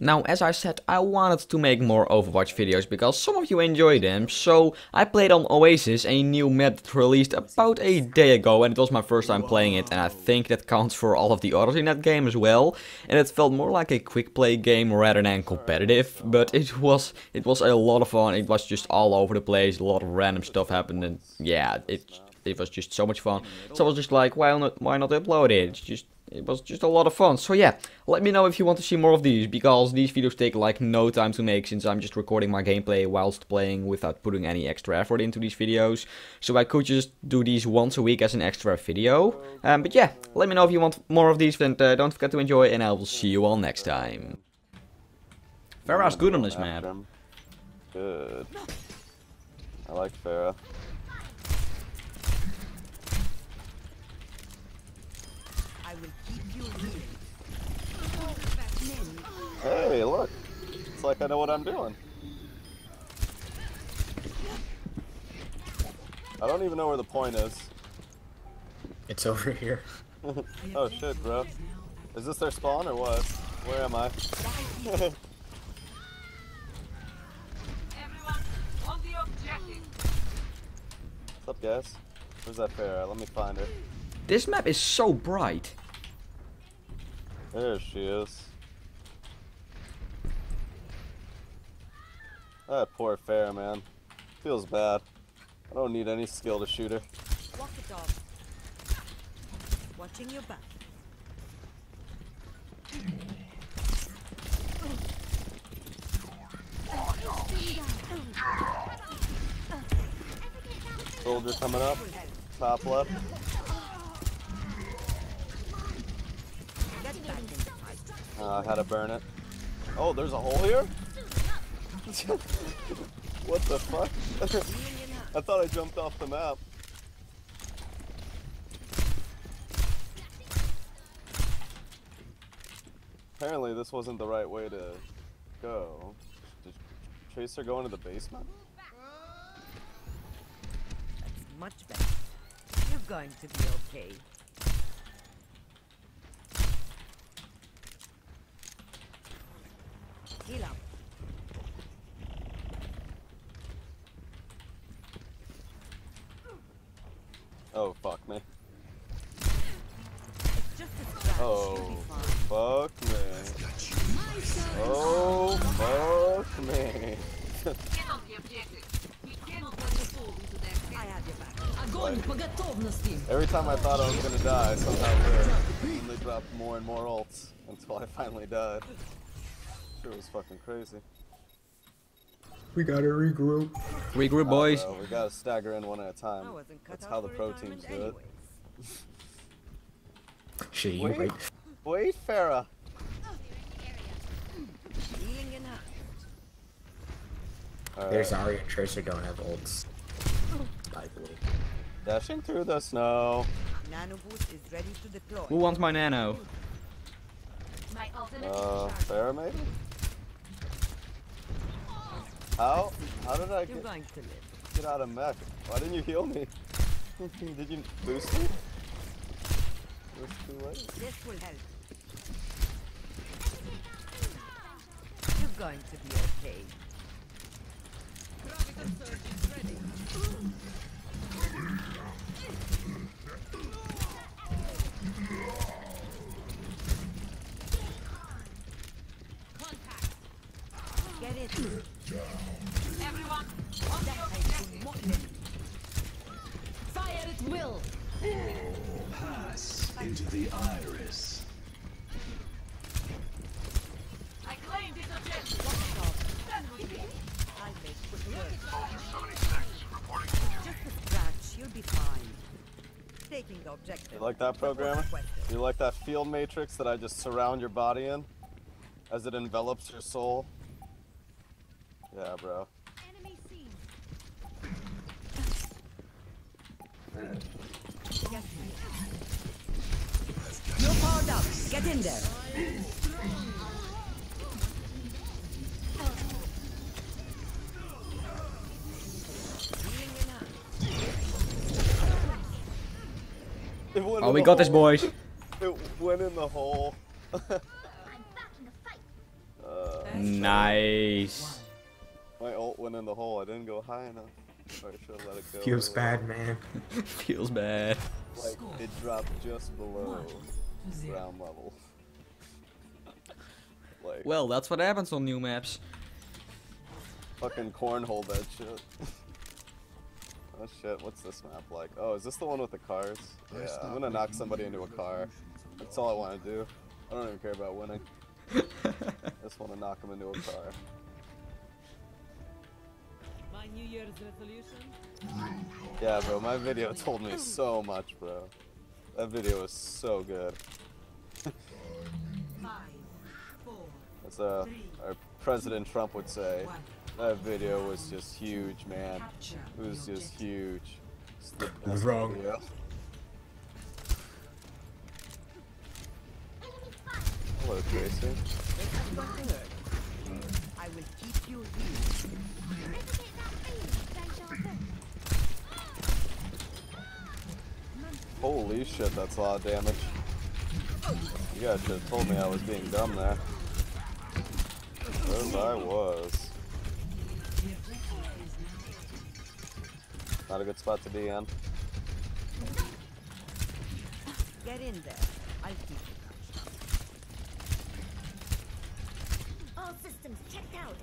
Now, as I said, I wanted to make more Overwatch videos because some of you enjoy them, so I played on Oasis, a new map that released about a day ago, and it was my first time playing it, and I think that counts for all of the others in that game as well, and it felt more like a quick play game rather than competitive, but it was, it was a lot of fun, it was just all over the place, a lot of random stuff happened, and yeah, it, it was just so much fun, so I was just like, why not, why not upload it, it's just it was just a lot of fun. So yeah, let me know if you want to see more of these, because these videos take like no time to make since I'm just recording my gameplay whilst playing without putting any extra effort into these videos. So I could just do these once a week as an extra video. Um, but yeah, let me know if you want more of these, and uh, don't forget to enjoy, and I will see you all next time. Pharah's good on this map. Good. I like Pharah. Hey, look. It's like I know what I'm doing. I don't even know where the point is. It's over here. oh shit, bro. Is this their spawn or what? Where am I? What's up, guys? Where's that Pharah Let me find her. This map is so bright. There she is. That poor Pharah man. Feels bad. I don't need any skill to shoot her. Walk the dog. Watching your back. Soldier coming up. Top left. Uh, how to burn it. Oh, there's a hole here? what the fuck? I thought I jumped off the map. Apparently this wasn't the right way to go. Did Tracer go into the basement? That's much better. You're going to be okay. Heal up. Oh, fuck me. Oh, fuck me. Oh, fuck me. Every time I thought I was gonna die, somehow they dropped more and more ults until I finally died. Sure was fucking crazy. We gotta regroup. Regroup, boys. we gotta stagger in one at a time. That's how the pro teams do it. Shit, you wait, right. Wait, Pharah. There's Ari and Tracer don't have ults. I believe. Dashing through the snow. Nano boost is ready to deploy. Who wants my nano? Uh, Pharah maybe? How? How did I get, get out of mech? Why didn't you heal me? did you boost me? It was too late. This will help. You're going to be okay. Get it. Everyone, Fire at will. Pass into the iris. I claim this objective. I make quick work. Just a scratch, you'll be fine. Taking the objective. You like that, programmer? You like that field matrix that I just surround your body in? As it envelops your soul? Yeah, bro. You're powered up. Get in there. Oh, we got this, boys. It went in the hole. uh, Nice. My ult went in the hole. I didn't go high enough. Or I should have let it go. Feels earlier. bad, man. Feels bad. Like, it dropped just below ground level. Like, Well, that's what happens on new maps. fucking cornhole that shit. oh shit, what's this map like? Oh, is this the one with the cars? Yeah, I'm gonna knock somebody into a car. That's all I want to do. I don't even care about winning. I just want to knock them into a car. My New Year's resolution? Yeah, bro, my video told me so much, bro. That video was so good. Five, four, As uh, our President Trump would say, that video was just huge, man. It was just huge. The best Wrong. video. Hello, Tracy. I will keep you. Holy shit, that's a lot of damage. You guys should have told me I was being dumb there. As I was. Not a good spot to be in. Get in there. I'll keep you. All systems checked out.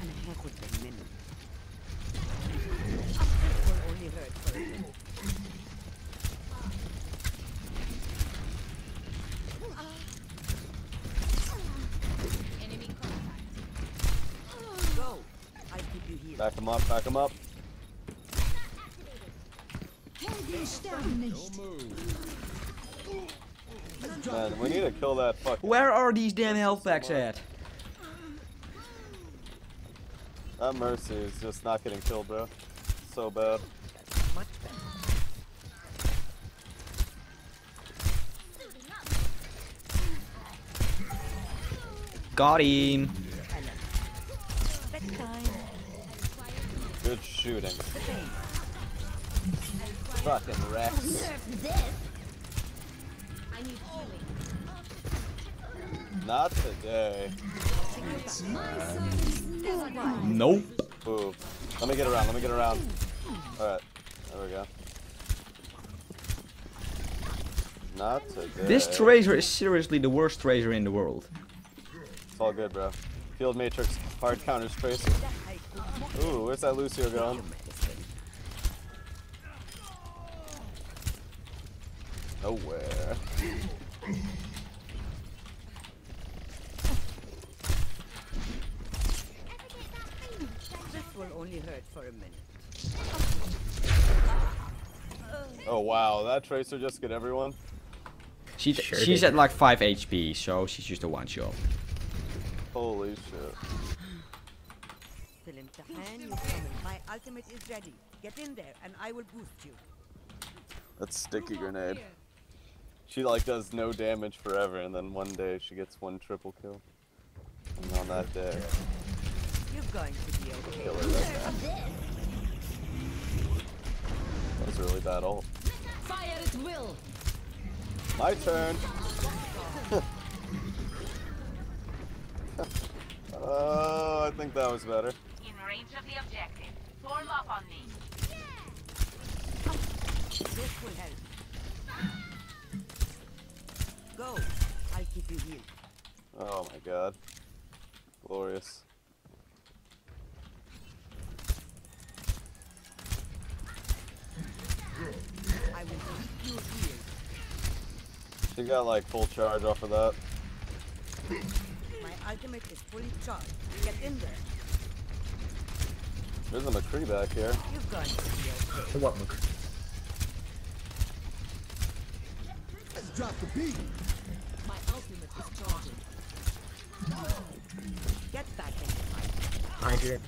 And heck with the minute. Only hurt for a minute. Enemy contact. Go. I'll keep you here. Back him up, back him up. Man, we need to kill that fucking. Where are these damn health packs at? That Mercy is just not getting killed, bro. So bad. Got him. Good shooting. Fucking Rex. This. I need healing. Not today. Nope. Ooh. Let me get around, let me get around. Alright. There we go. Not today. This Tracer is seriously the worst Tracer in the world. It's all good, bro. Field Matrix, hard counters Tracer. Ooh, where's that Lucio going? Nowhere. This will only hurt for a minute. Oh wow, that Tracer just get everyone? She Sure she's did. at like 5 HP, so she's just a one shot. Holy shit. Still imtihan, you coming. My ultimate is ready. Get in there and I will boost you. That's sticky grenade. She like does no damage forever and then one day she gets one triple kill. And on that day, You're going to be okay. kill her right. That was a really bad ult. Fire at will. My turn! oh, I think that was better. In range of the objective. Form up on me. This will help. Go. I'll keep you healed. Oh my god. Glorious. I will keep you healed. She got like full charge off of that. My ultimate is fully charged. Get in there. There's a McCree back here. You're going to be okay. What? Mc- My ultimate is charging. Get back in the fight. Behind you.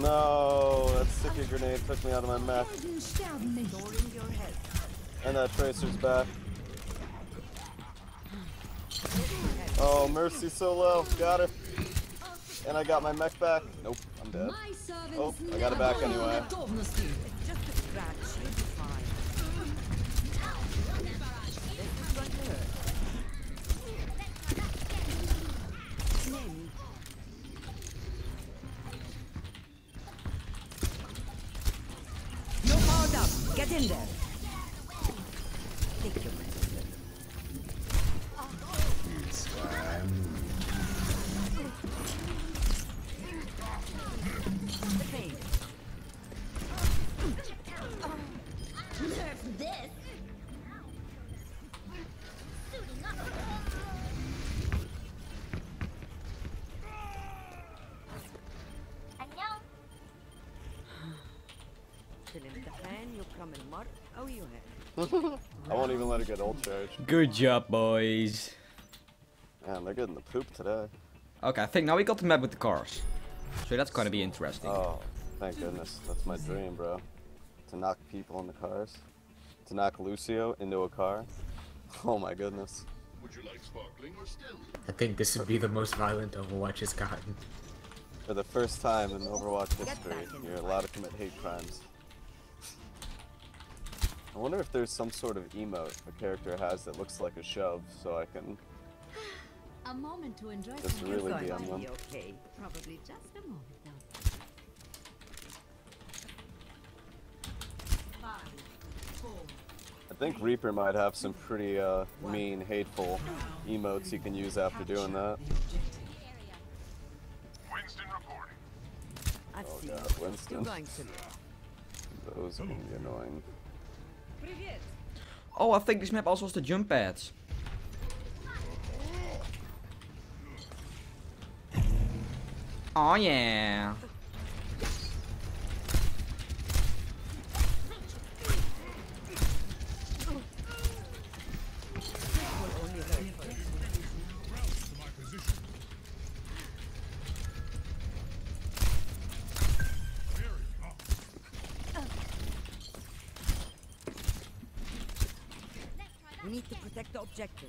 No, that sticky grenade took me out of my mech. Storing your health. And that tracer's back. Oh, Mercy so low. Got her. And I got my mech back. Nope, I'm dead. Oh, I got it back anyway. Up. Get in there. I won't even let it get old charged. Good job, boys. Man, they're getting the poop today. Okay, I think now we got the map with the cars. So that's gonna be interesting. Oh, thank goodness. That's my dream, bro. To knock people in the cars. To knock Lucio into a car. Oh my goodness. Would you like sparkling or still? I think this would be the most violent Overwatch has gotten. For the first time in Overwatch history, back in the you're allowed to commit hate crimes. I wonder if there's some sort of emote a character has that looks like a shove, so I can A moment to enjoy just some really going DM to them. be okay. Probably just a moment though. Five, four, I think Reaper might have some pretty uh, mean, hateful emotes you can use after doing that. Winston reporting. I've Oh seen god. Winston. You're going to. Those can be annoying. Oh, I think this map also has the jump pads. Oh yeah. Will only hurt first. We need to protect the objective.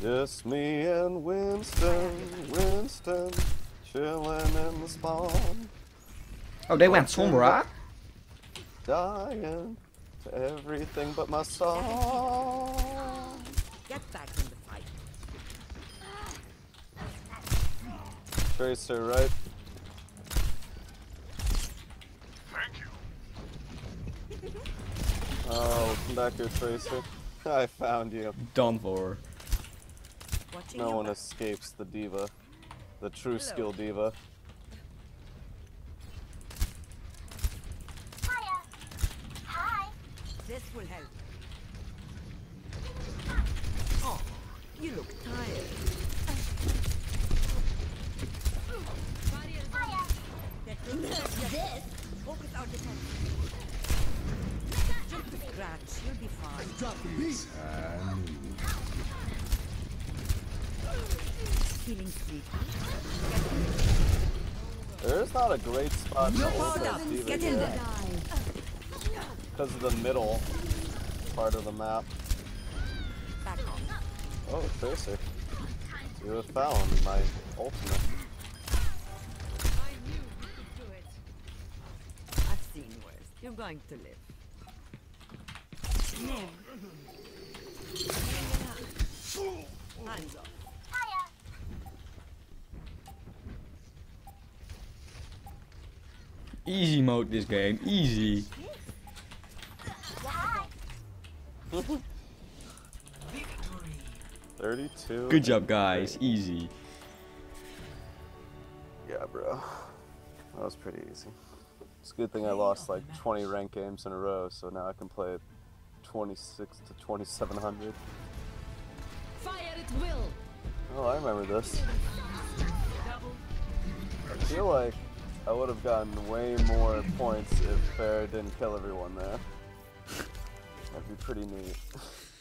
Just me and Winston, Winston, chilling in the spawn, Oh, they went Sombra. dying to everything but my song. Get back in the fight. Tracer, right? Thank you. Oh, come back here, Tracer. I found you. Done for. Watching No one back. escapes the diva. The true Hello. skill diva. Hiya. Hi. This will help. Oh, you look tired. Hiya. Get in there. This. Focus our defense. Just a scratch. You'll be fine. Feeling sleepy? There's not a great spot to ult. Get in there. because of the middle part of the map. Oh, Tracer. You have found my ultimate. You're going to live. Nev. Hands off. Hiya. Easy mode this game. Easy. 32. Good job, guys. Easy. Yeah, bro. That was pretty easy. It's a good thing I lost like 20 ranked games in a row, so now I can play 26 to 2700. Fire at will. Oh, I remember this. I feel like I would have gotten way more points if Pharah didn't kill everyone there. That'd be pretty neat.